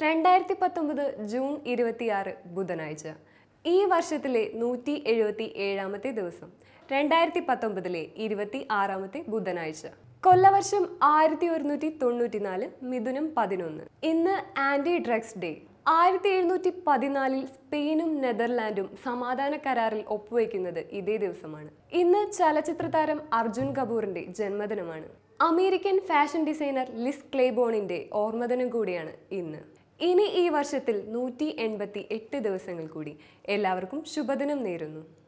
രണ്ടായിരത്തി പത്തൊമ്പത് ജൂൺ ഇരുപത്തിയാറ് ബുധനാഴ്ച. ഈ വർഷത്തിലെ നൂറ്റി എഴുപത്തി ഏഴാമത്തെ ദിവസം. രണ്ടായിരത്തി പത്തൊമ്പതിലെ ഇരുപത്തി ആറാമത്തെ ബുധനാഴ്ച. കൊല്ലവർഷം ആയിരത്തി ഒരുന്നൂറ്റി തൊണ്ണൂറ്റിനാല് മിഥുനം പതിനൊന്ന്. ഇന്ന് ആന്റി ഡ്രഗ്സ് ഡേ. ആയിരത്തി എഴുന്നൂറ്റി പതിനാലിൽ സ്പെയിനും നെതർലാൻഡും സമാധാന കരാറിൽ ഒപ്പുവയ്ക്കുന്നത് ഇതേ ദിവസമാണ്. ഇന്ന് ചലച്ചിത്ര താരം അർജുൻ കപൂറിന്റെ ജന്മദിനമാണ്. അമേരിക്കൻ ഫാഷൻ ഡിസൈനർ ലിസ് ക്ലേബോണിന്റെ ഓർമ്മദിനം കൂടിയാണ് ഇന്ന്. ഇനി ഈ വർഷത്തിൽ നൂറ്റി എൺപത്തി എട്ട് ദിവസങ്ങൾ കൂടി. എല്ലാവർക്കും ശുഭദിനം നേരുന്നു.